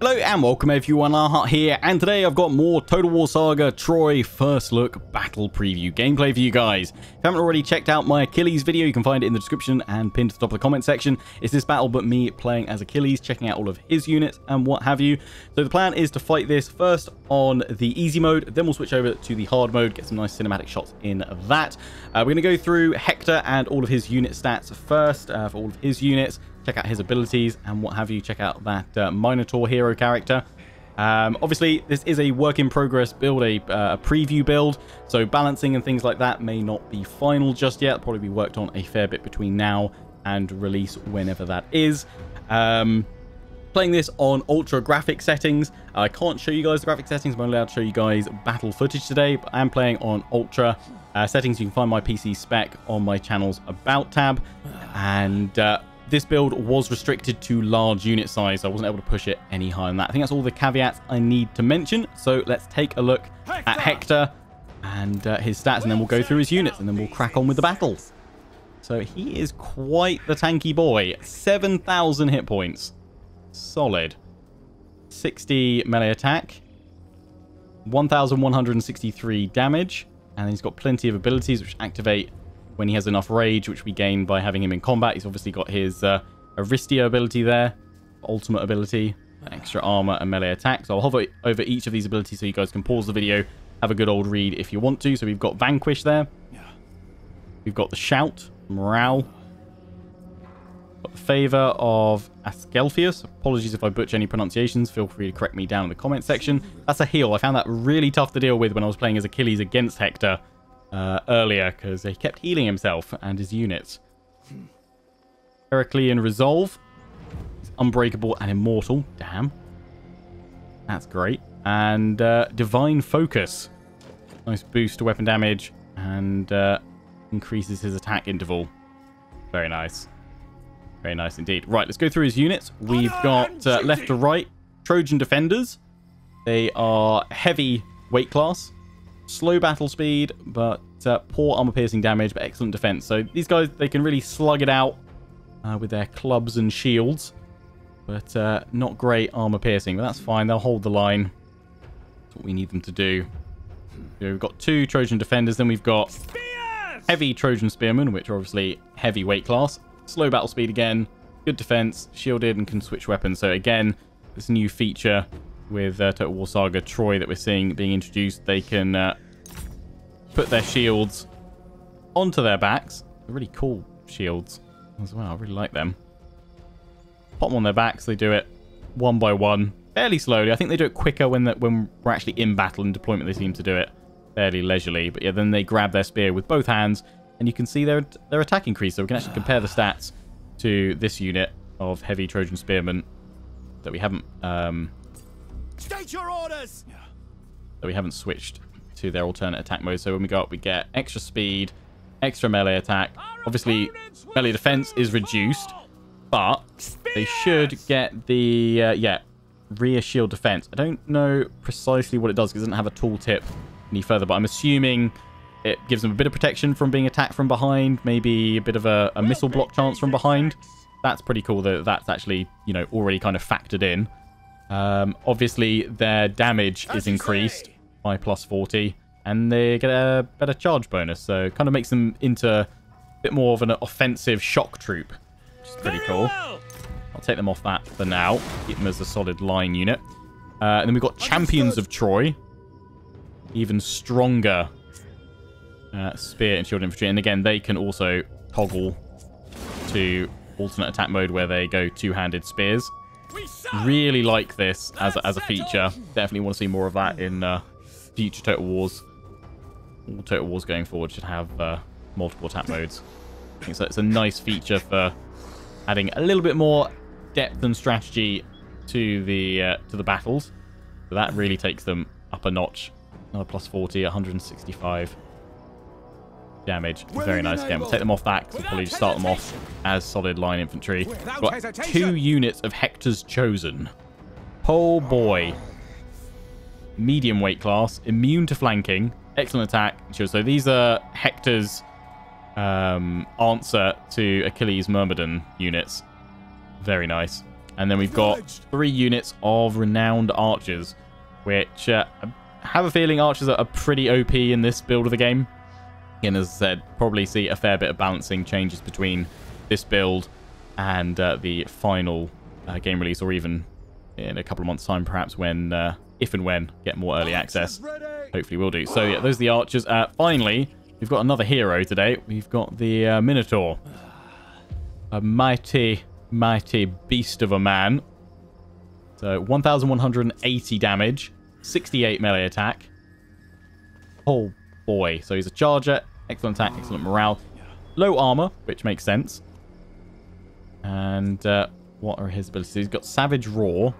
Hello and welcome everyone, Arhat here, and today I've got more Total War Saga Troy First Look Battle Preview gameplay for you guys. If you haven't already checked out my Achilles video, you can find it in the description and pinned to the top of the comment section. It's this battle but me playing as Achilles, checking out all of his units and what have you. So the plan is to fight this first on the easy mode, then we'll switch over to the hard mode, get some nice cinematic shots in that. Uh, we're going to go through Hector and all of his unit stats first uh, for all of his units check out his abilities and what have you. Check out that uh, Minotaur hero character. Um, obviously, this is a work in progress build, a, uh, a, preview build, so balancing and things like that may not be final just yet. Probably be worked on a fair bit between now and release whenever that is. Um, playing this on ultra graphic settings. I can't show you guys the graphic settings. I'm only allowed to show you guys battle footage today, but I am playing on ultra uh, settings. You can find my PC spec on my channel's About tab. And uh, this build was restricted to large unit size. So I wasn't able to push it any higher than that. I think that's all the caveats I need to mention. So let's take a look at Hector and uh, his stats, and then we'll go through his units, and then we'll crack on with the battle. So he is quite the tanky boy. 7,000 hit points. Solid. 60 melee attack. 1,163 damage. And he's got plenty of abilities which activate when he has enough rage, which we gain by having him in combat. He's obviously got his uh, Aristeia ability there, ultimate ability, extra armor and melee attack. So I'll hover over each of these abilities so you guys can pause the video, have a good old read if you want to. So we've got Vanquish there. Yeah. We've got the Shout, Morale. Got the Favor of Asclepius. Apologies if I butcher any pronunciations. Feel free to correct me down in the comment section. That's a heal. I found that really tough to deal with when I was playing as Achilles against Hector uh, earlier because he kept healing himself and his units. Heraclean Resolve. He's unbreakable and immortal. Damn. That's great. And uh, Divine Focus. Nice boost to weapon damage and uh, increases his attack interval. Very nice. Very nice indeed. Right, let's go through his units. We've got uh, left to right Trojan Defenders. They are heavy weight class slow battle speed, but uh, poor armor piercing damage, but excellent defense. So these guys, they can really slug it out uh, with their clubs and shields, but uh, not great armor piercing, but that's fine. They'll hold the line. That's what we need them to do. So we've got two Trojan defenders, then we've got Spears! heavy Trojan spearmen, which are obviously heavy weight class. Slow battle speed again, good defense, shielded, and can switch weapons. So again, this new feature with uh, Total War Saga Troy that we're seeing being introduced, they can uh, put their shields onto their backs. They're really cool shields as well. I really like them. Pop them on their backs. They do it one by one, fairly slowly. I think they do it quicker when the, when we're actually in battle and deployment. They seem to do it fairly leisurely. But yeah, then they grab their spear with both hands, and you can see their their attack increase. So we can actually compare the stats to this unit of heavy Trojan spearmen that we haven't um, State your orders. That we haven't switched to their alternate attack mode. So when we go up, we get extra speed, extra melee attack. Obviously, melee defense is reduced, but they should get the, uh, yeah, rear shield defense. I don't know precisely what it does because it doesn't have a tooltip any further, but I'm assuming it gives them a bit of protection from being attacked from behind, maybe a bit of a, a missile block chance from behind. That's pretty cool that that's actually, you know, already kind of factored in. Um, obviously, their damage is increased by plus 40, and they get a better charge bonus. So it kind of makes them into a bit more of an offensive shock troop, which is pretty cool. Well. I'll take them off that for now. Keep them as a solid line unit. Uh, and then we've got Champions of Troy. Even stronger uh, spear and shield infantry. And again, they can also toggle to alternate attack mode where they go two-handed spears. Really like this as a, as a feature. Definitely want to see more of that in uh, future Total Wars. All Total Wars going forward should have uh, multiple attack modes. I think so it's a nice feature for adding a little bit more depth and strategy to the uh, to the battles. So that really takes them up a notch. Another plus 40, 165 damage. Very nice again. We'll take them off that because we'll probably start them off as solid line infantry. Got two units of Hector's Chosen. Oh boy. Medium weight class, immune to flanking, excellent attack. So these are Hector's um, answer to Achilles Myrmidon units. Very nice. And then we've got three units of renowned archers, which uh, I have a feeling archers are pretty OP in this build of the game. Again, as I said, probably see a fair bit of balancing changes between this build and uh, the final uh, game release, or even in a couple of months' time, perhaps when, uh, if and when, get more early access. Hopefully we'll do. So yeah, those are the archers. Uh, finally, we've got another hero today. We've got the uh, Minotaur. A mighty, mighty beast of a man. So 1,180 damage, 68 melee attack. Oh boy. So he's a charger, excellent attack, excellent morale. Low armor, which makes sense. And uh, what are his abilities? He's got Savage Roar,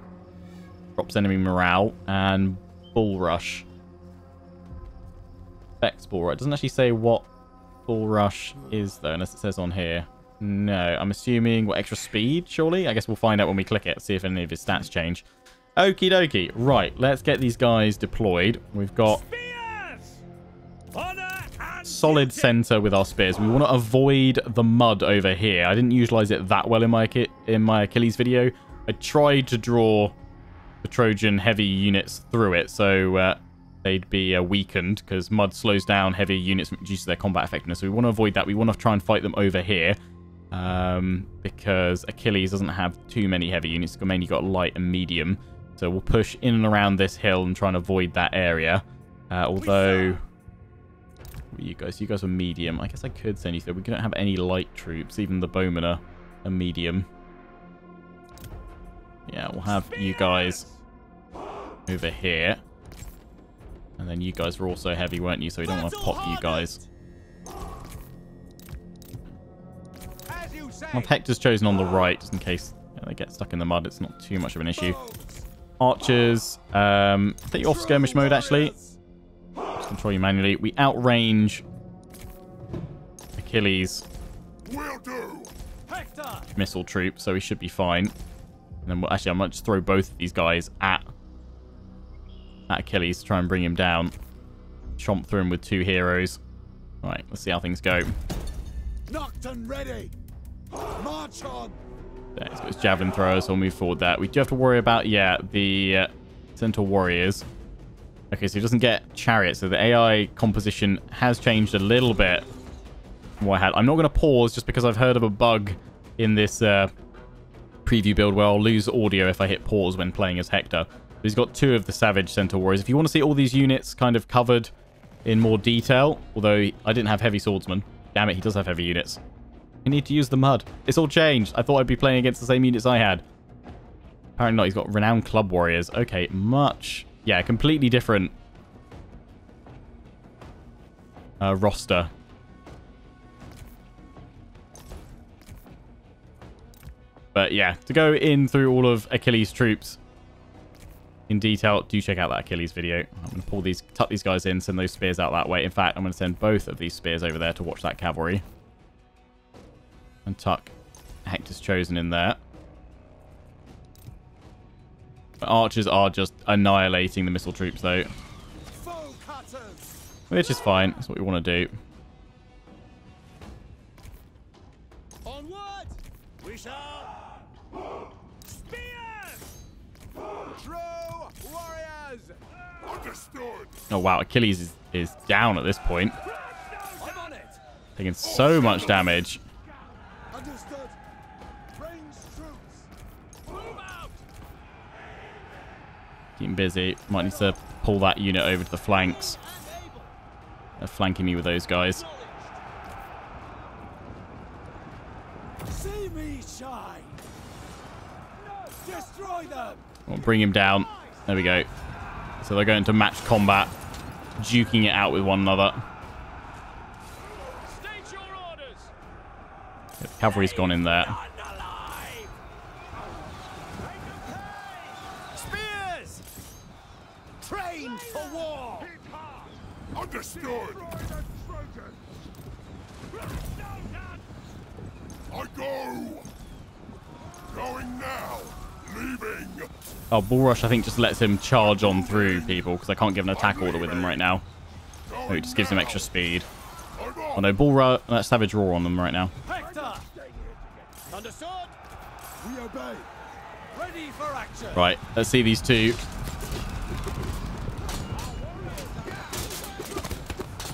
drops enemy morale, and Bull Rush. Vex Bull Rush. It doesn't actually say what Bull Rush is, though, unless it says on here. No, I'm assuming what extra speed, surely? I guess we'll find out when we click it, see if any of his stats change. Okie dokie. Right, let's get these guys deployed. We've got solid center with our spears. We want to avoid the mud over here. I didn't utilize it that well in my in my Achilles video. I tried to draw the Trojan heavy units through it, so uh, they'd be uh, weakened because mud slows down heavy units and reduces their combat effectiveness. So we want to avoid that. We want to try and fight them over here um, because Achilles doesn't have too many heavy units. It's mainly got light and medium. So we'll push in and around this hill and try and avoid that area. Uh, although you guys? You guys are medium. I guess I could send you through. We don't have any light troops. Even the bowmen are, are medium. Yeah, we'll have you guys over here. And then you guys were also heavy, weren't you? So we don't want to pop you guys. Well, Hector's chosen on the right, just in case they get stuck in the mud. It's not too much of an issue. Archers, um, I think you're off skirmish mode, actually control you manually. We outrange Achilles missile troop, so we should be fine. And then we'll, actually, I might just throw both of these guys at, at Achilles to try and bring him down. Chomp through him with two heroes. All right, let's see how things go. Nocturne ready. March on. There, he's got his javelin throwers, so we'll move forward that. We do have to worry about, yeah, the uh, Centaur warriors. Okay, so he doesn't get chariot. So the AI composition has changed a little bit what I had. I'm not going to pause just because I've heard of a bug in this uh, preview build where I'll lose audio if I hit pause when playing as Hector. But he's got two of the Savage Centaur Warriors. If you want to see all these units kind of covered in more detail, although I didn't have Heavy Swordsman. Damn it, he does have heavy units. I need to use the mud. It's all changed. I thought I'd be playing against the same units I had. Apparently not. He's got Renowned Club Warriors. Okay, much yeah, completely different uh, roster. But yeah, to go in through all of Achilles' troops in detail, do check out that Achilles video. I'm going to pull these, tuck these guys in, send those spears out that way. In fact, I'm going to send both of these spears over there to watch that cavalry. And tuck Hector's Chosen in there. Archers are just annihilating the missile troops, though. Which is fine. That's what we want to do. Onward! We shall... Spears! True warriors! Understood! Oh, wow. Achilles is, is down at this point. Taking so much damage. Keeping busy. Might need to pull that unit over to the flanks. They're flanking me with those guys. See me shine. Destroy them. We'll bring him down. There we go. So they're going to match combat, duking it out with one another. The cavalry's gone in there. Understood. I go. Going now. Leaving. Oh, Bull Rush, I think, just lets him charge on through people because I can't give an attack order with him right now. Oh, it just gives him extra speed. Oh no, Bull Rush, uh, Savage Roar on them right now. Hector! Understood? We obey. Ready for action. Right, let's see these two.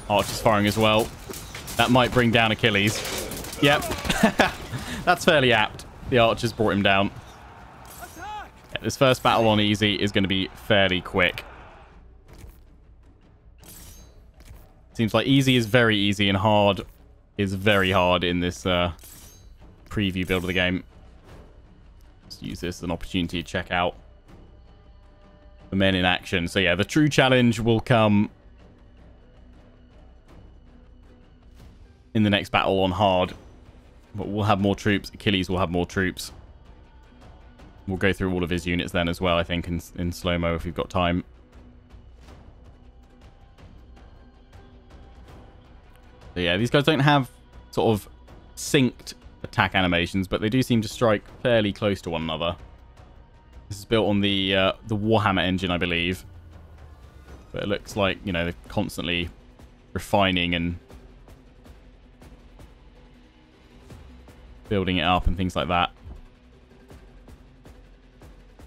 Archer's firing as well. That might bring down Achilles. Yep. That's fairly apt. The archers brought him down. Yeah, this first battle on easy is going to be fairly quick. Seems like easy is very easy and hard is very hard in this uh, preview build of the game. Let's use this as an opportunity to check out the men in action. So yeah, the true challenge will come in the next battle on hard. But we'll have more troops. Achilles will have more troops. We'll go through all of his units then as well, I think, in, in slow-mo if we've got time. Yeah, these guys don't have sort of synced attack animations, but they do seem to strike fairly close to one another. This is built on the uh, the Warhammer engine, I believe. But it looks like, you know, they're constantly refining and building it up and things like that.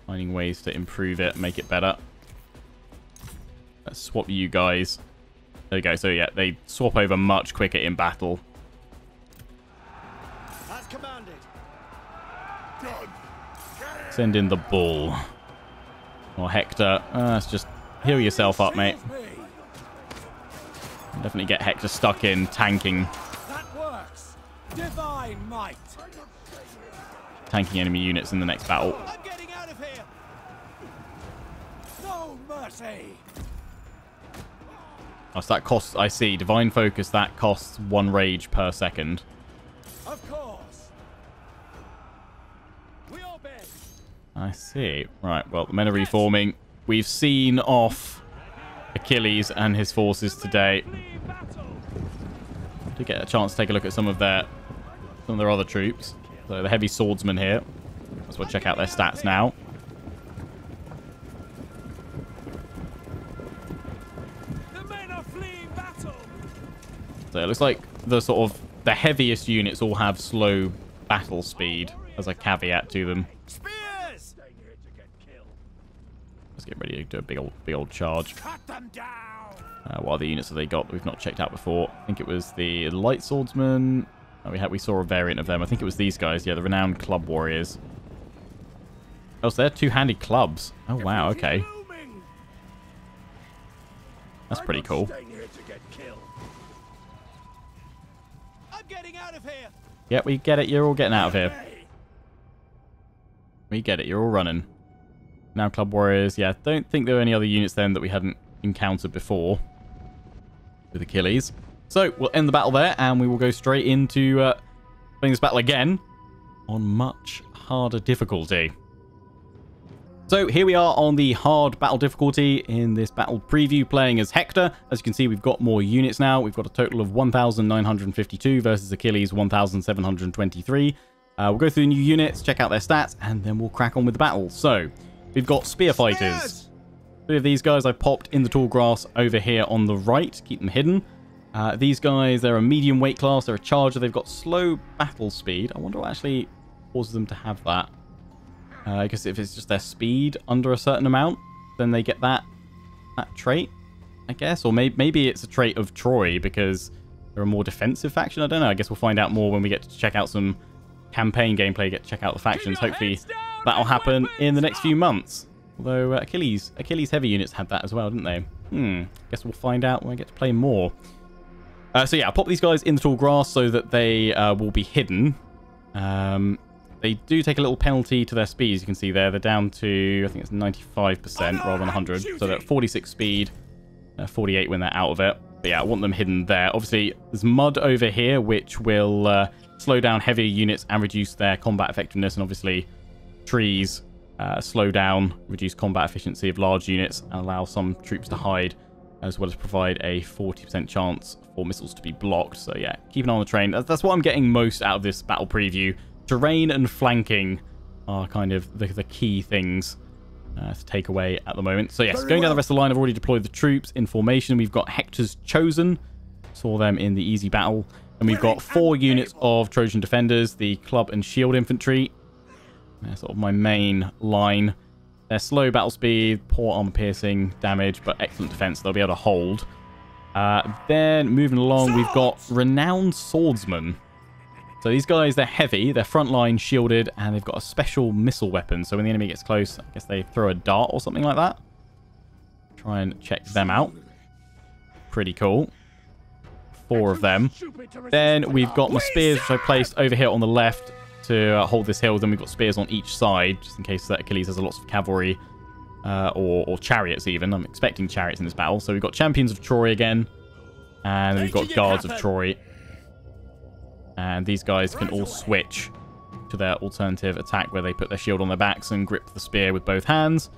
Finding ways to improve it, make it better. Let's swap you guys. There we go. So yeah, they swap over much quicker in battle. As commanded. Done. Send in the bull. Or Hector. Uh, let's just heal yourself up, mate. Definitely get Hector stuck in tanking That works. Divine might. Tanking enemy units in the next battle. I'm getting out of here. No mercy. Oh, so that costs, I see, Divine Focus, that costs one rage per second. Of course. We obey. I see. Right, well, the men are reforming. We've seen off Achilles and his forces today. To get a chance to take a look at some of their some of their other troops. So the heavy swordsmen here. Let's we'll check out their stats now. The men are fleeing battle. So it looks like the sort of the heaviest units all have slow battle speed as a caveat to them. Spears. Let's get ready to do a big old big old charge. Cut them down. Uh, what other units have they got that we've not checked out before? I think it was the light swordsman. We had we saw a variant of them. I think it was these guys. Yeah, the renowned club warriors. Oh, so they're two-handed clubs. Oh wow. Okay, that's pretty cool. Staying here to get killed. I'm getting out of here. Yeah, we get it. You're all getting out of here. We get it. You're all running. Now club warriors. Yeah, don't think there were any other units then that we hadn't encountered before with Achilles. So we'll end the battle there, and we will go straight into uh, playing this battle again on much harder difficulty. So here we are on the hard battle difficulty in this battle preview playing as Hector. As you can see, we've got more units now. We've got a total of 1,952 versus Achilles 1,723. Uh, we'll go through the new units, check out their stats, and then we'll crack on with the battle. So we've got spear fighters. Three of these guys I popped in the tall grass over here on the right, keep them hidden. Uh, these guys, they're a medium weight class, they're a charger, they've got slow battle speed. I wonder what actually causes them to have that. Uh, I guess if it's just their speed under a certain amount, then they get that that trait, I guess. Or may maybe it's a trait of Troy because they're a more defensive faction. I don't know. I guess we'll find out more when we get to check out some campaign gameplay, get to check out the factions. Hopefully that'll happen in the next few months. Although uh, Achilles, Achilles heavy units had that as well, didn't they? Hmm. I guess we'll find out when I get to play more. Uh, so yeah, I'll pop these guys in the tall grass so that they uh, will be hidden. Um, they do take a little penalty to their speed, as you can see there. They're down to, I think it's 95% rather than 100. So they're at 46 speed, uh, 48 when they're out of it. But yeah, I want them hidden there. Obviously, there's mud over here, which will uh, slow down heavier units and reduce their combat effectiveness. And obviously, trees uh, slow down, reduce combat efficiency of large units, and allow some troops to hide, as well as provide a 40% chance for missiles to be blocked. So yeah, keep an eye on the train. That's, that's what I'm getting most out of this battle preview. Terrain and flanking are kind of the, the key things uh, to take away at the moment. So yes, Very going down the rest of the line, I've already deployed the troops in formation. We've got Hector's Chosen. Saw them in the easy battle. And we've got four units of Trojan defenders, the club and shield infantry. They're sort of my main line. They're slow battle speed, poor armor piercing damage, but excellent defense. They'll be able to hold. Uh, then moving along, we've got renowned swordsman. So these guys, they're heavy, they're frontline shielded, and they've got a special missile weapon. So when the enemy gets close, I guess they throw a dart or something like that. Try and check them out. Pretty cool. Four of them. Then we've got my spears, which I placed over here on the left to uh, hold this hill. Then we've got spears on each side, just in case that Achilles has a lots of cavalry uh, or, or chariots even. I'm expecting chariots in this battle. So we've got champions of Troy again. And we've got guards of Troy. And these guys can all switch to their alternative attack where they put their shield on their backs and grip the spear with both hands.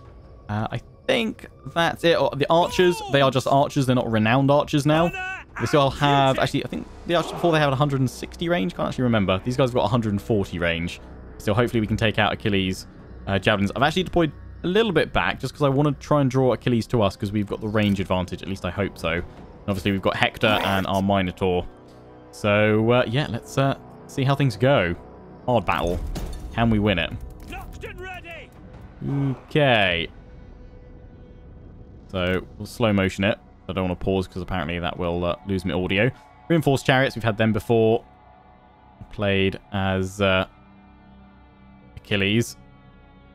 Uh, I think that's it. Oh, The archers, they are just archers. They're not renowned archers now. This guy have... Actually, I think the archers before they had 160 range. Can't actually remember. These guys have got 140 range. So hopefully we can take out Achilles' uh, javelins. I've actually deployed a little bit back just because I want to try and draw Achilles to us because we've got the range advantage. At least I hope so. And obviously we've got Hector and our Minotaur. So, uh, yeah, let's uh, see how things go. Hard battle. Can we win it? Okay. So, we'll slow motion it. I don't want to pause because apparently that will uh, lose me audio. Reinforced chariots, we've had them before. Played as uh, Achilles.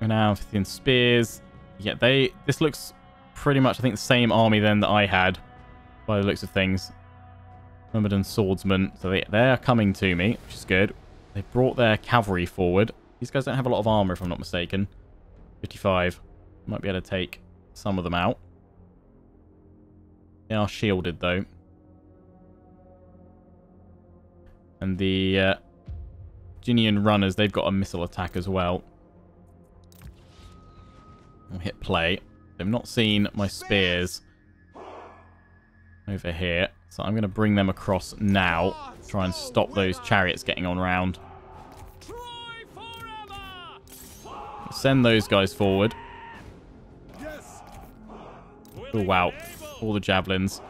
We're now in spears. Yeah, they... This looks pretty much, I think, the same army then that I had by the looks of things. Myrmidon swordsmen. So they, they're coming to me, which is good. They brought their cavalry forward. These guys don't have a lot of armor, if I'm not mistaken. 55. Might be able to take some of them out. They are shielded, though. And the uh, Ginian runners, they've got a missile attack as well. I'll hit play. They've not seen my spears over here. So I'm going to bring them across now. Try and stop those chariots getting on round. Send those guys forward. Oh, wow. All the javelins.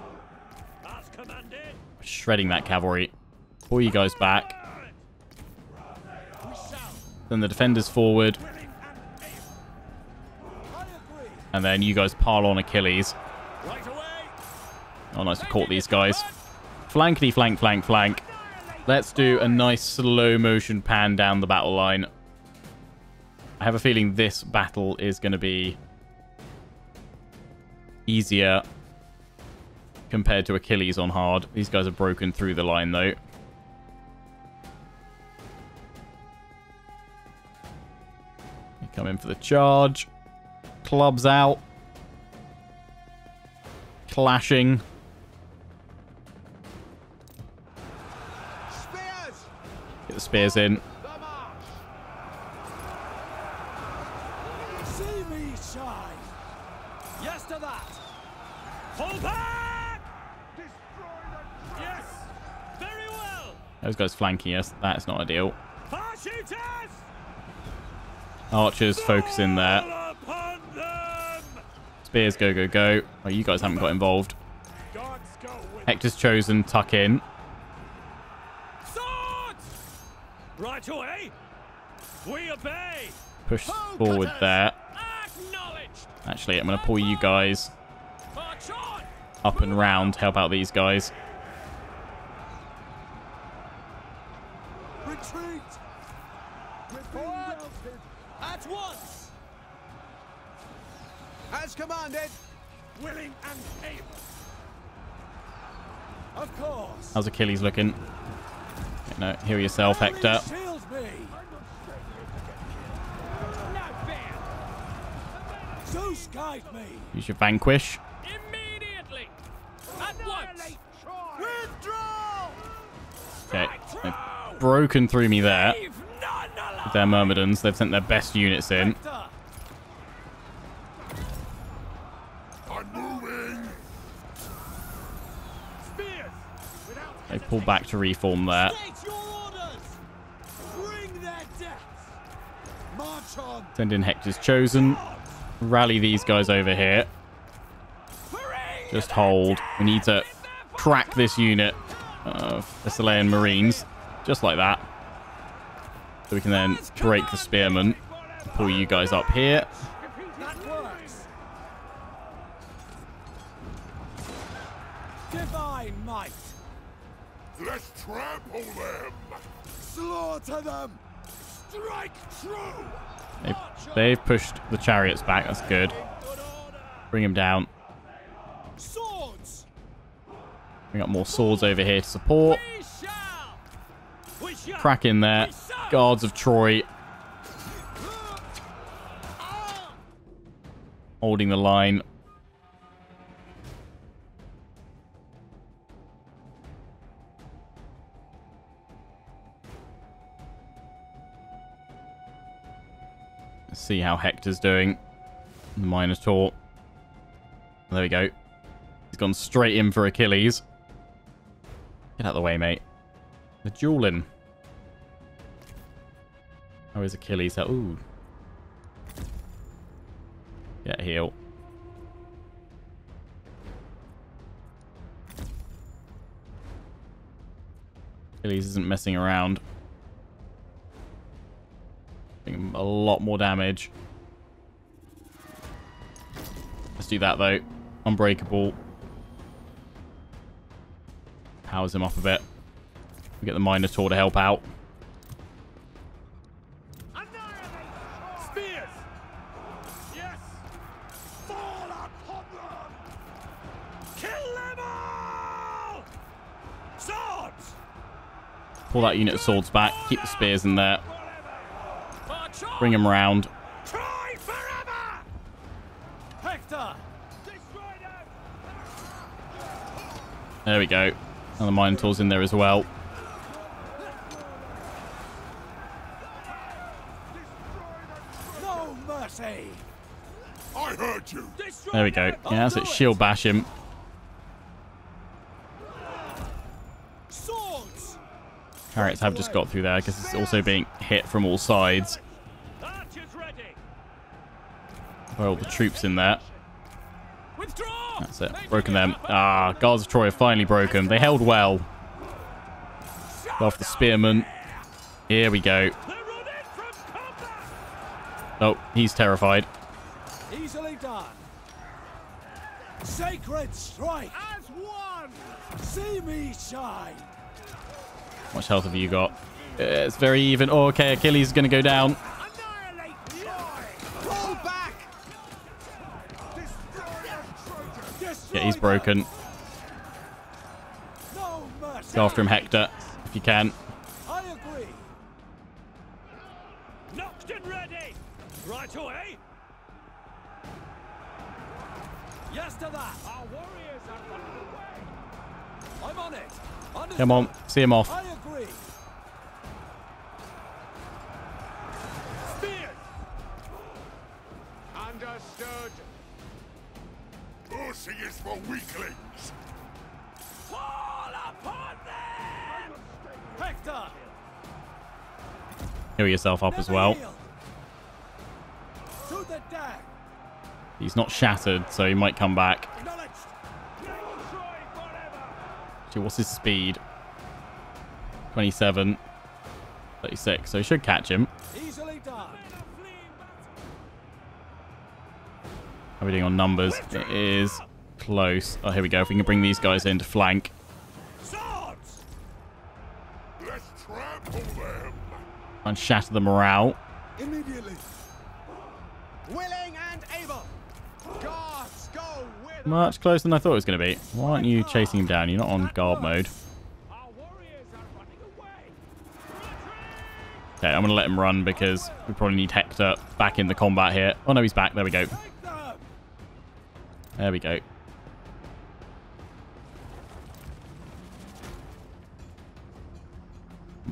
Shredding that cavalry. Pull you guys back. Then the defenders forward. And then you guys pile on Achilles. Oh, nice. We caught these guys. Flankety flank, flank, flank. Let's do a nice slow motion pan down the battle line. I have a feeling this battle is going to be easier compared to Achilles on hard. These guys have broken through the line, though. They come in for the charge. Clubs out. Clashing. Spears. Get the spears in. Yes to that. Destroy the Yes. Very well. Those guys flanking us. That's not ideal. Archers focus in there. Fall upon them. Spears go, go, go. Oh, you guys haven't got involved. Gods go with Hector's chosen. Tuck in. swords. Right away. We obey. Push forward there. Actually, I'm going to pull you guys up and round. Help out these guys. Retreat. Forward. At once. As commanded. Willing and able. Of course. How's Achilles looking? No, heal yourself, Hector. Shield me. No. Zeus guide me. Use your vanquish. Immediately. At once. Withdraw. Okay. They've broken through me there. Leave none alone. With their Myrmidons. They've sent their best units in. Hector. Back to reform there. State your orders. Bring their deaths. March on. Send in Hector's chosen. Rally these guys over here. Just hold. We need to crack this unit of Thessalian Marines. Just like that. So we can then break the spearmen. pull you guys up here. That works. Divine might. Let's trample them! Slaughter them. Strike true. They've, they've pushed the chariots back. That's good. Bring them down. Swords. Bring up more swords over here to support. We shall. We shall. Crack in there. Guards of Troy ah. holding the line. See how Hector's doing. The Minotaur. There we go. He's gone straight in for Achilles. Get out of the way, mate. The dueling. How is Achilles? Ooh. Get heal. Achilles isn't messing around. A lot more damage. Let's do that though. Unbreakable. Powers him up a bit. We get the Minotaur to help out. Pull that unit of swords back. Keep the spears in there. March on. Bring him round. Try forever. Hector. Destroy them. There we go. And the tools in there as well. No mercy. I heard you! There we go. Yeah, that's I'll it. Shield bash him. Swords. Chariots have just got through there because it's also being hit from all sides. By all the troops in there. That's it. Broken them. Ah, Guards of Troy have finally broken. They held well. Off the spearmen. Here we go. They're running from combat. Oh, he's terrified. Easily done. Sacred strike. As one. See me shine. How much health have you got? It's very even. Oh, okay. Achilles is going to go down. Yeah, he's broken. No mercy. Go after him, Hector, if you can. I agree. Knocked and ready. Right away. Yes to that. Our warriors are running away. I'm on it. Understood. Come on. See him off. I agree. Spears. Understood. Pussing is for weaklings! Fall upon them. Hector. Heal yourself up as well. To the. He's not shattered, so he might come back. Acknowledged. Actually, what's his speed? 27. 36, so he should catch him. Easily done. How are we doing on numbers? It is close. Oh, here we go. If we can bring these guys in to flank. Swords. Let's trample them! and shatter the morale. Immediately. Willing and able. Guards go with Much closer than I thought it was going to be. Why aren't you chasing him down? You're not on guard mode. Warriors are running away. Okay, I'm going to let him run because we probably need Hector back in the combat here. Oh, no, he's back. There we go. There we go.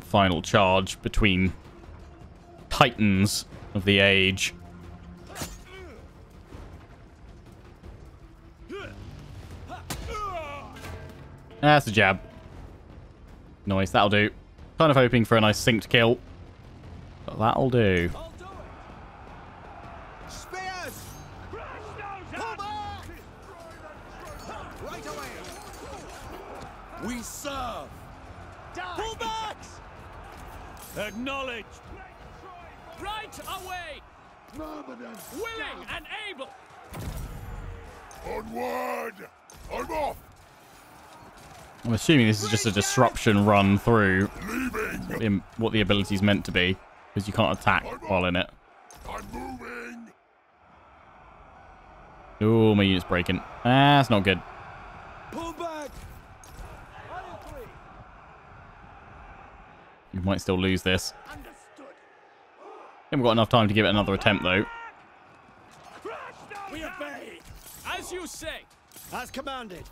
Final charge between titans of the age. That's a jab. Nice, that'll do. Kind of hoping for a nice synced kill. But that'll do. I'll do it. Spears. Pull back. Right away. We serve. Pull back. Acknowledged. Right away. Myrmidon Willing and able. Onward! I'm off! I'm assuming this is just a disruption run through Leaving! in what the ability's meant to be, because you can't attack while in it. I'm moving! Oh, my unit's breaking. Ah, that's not good. Pull back! You might still lose this. Understood. Haven't got enough time to give it another attempt, though. Crash. We obey. As you say. As commanded.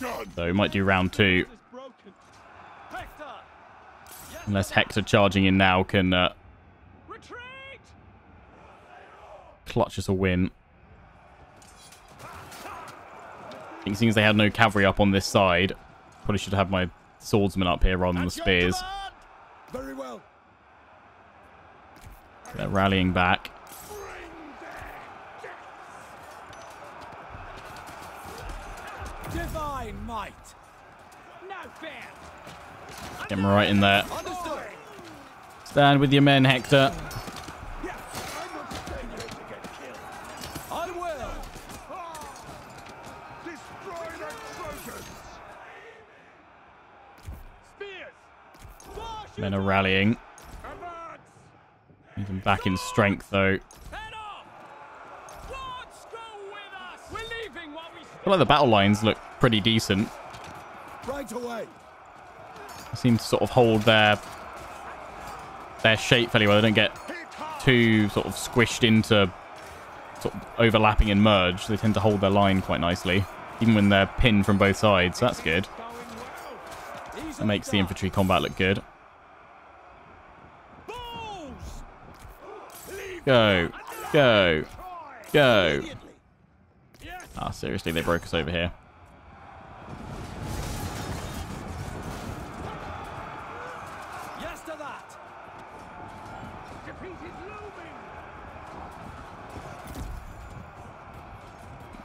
Done! So we might do round two, Is broken. Hector. Unless Hector charging in now can uh, clutch us a win. I think seeing as they had no cavalry up on this side, probably should have my swordsmen up here rather than the spears. Very well. They're rallying back. Divine might. No fear. Get him right in there. Stand with your men, Hector. I will. Destroy the Trojans! Spears. Men are rallying. Need them back in strength, though. Head off. Lords go with us. We're leaving while we I feel like the battle lines look pretty decent. Right away. They seem to sort of hold their their shape fairly well. They don't get too sort of squished into sort of overlapping and merge. They tend to hold their line quite nicely, even when they're pinned from both sides. So that's good. That makes the infantry combat look good. Go, go, go. Ah, seriously, they broke us over here.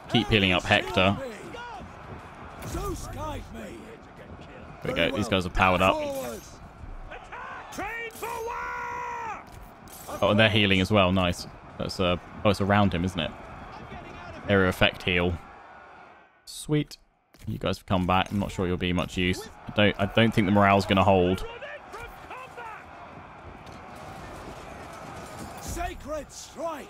Keep healing up Hector. There we go. These guys are powered up. Forward. Train for war. Oh, and they're healing as well. Nice. That's uh, oh, it's around him, isn't it? Area effect heal. Sweet. You guys have come back. I'm not sure you'll be much use. I don't. I don't think the morale's going to hold. Run in from combat. Sacred strike.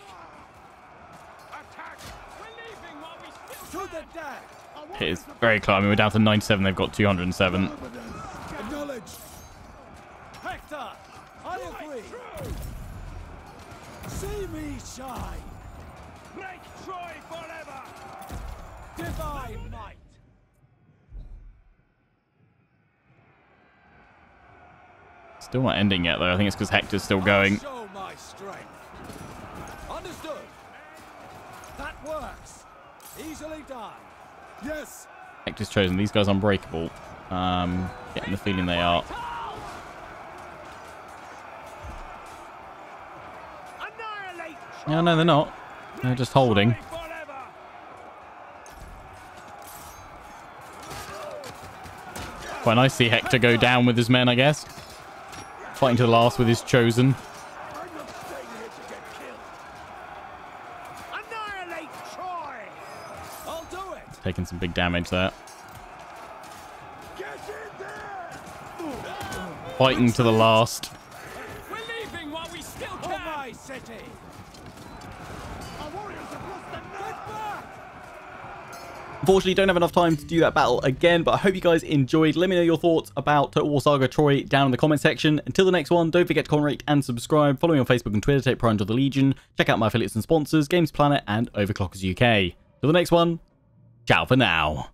Attack. We're leaving while we still To the deck. It is very close. I mean, we're down to 97. They've got 207. Acknowledged. Hector. I agree. See me shine. Make Troy forever. Divine might. Still not ending yet, though. I think it's because Hector's still going. Show my strength. Understood. That works. Easily done. Yes. Hector's chosen. These guys unbreakable. Um, getting the feeling they are. No, no, they're not. They're just holding. Quite nice to see Hector go down with his men, I guess. Fighting to the last with his chosen. Taking some big damage there. Fighting to the last. Unfortunately, don't have enough time to do that battle again, but I hope you guys enjoyed. Let me know your thoughts about Total War Saga Troy down in the comment section. Until the next one, don't forget to comment, rate, and subscribe. Follow me on Facebook and Twitter, take pride of the Legion. Check out my affiliates and sponsors, Games Planet and Overclockers UK. Till the next one, ciao for now.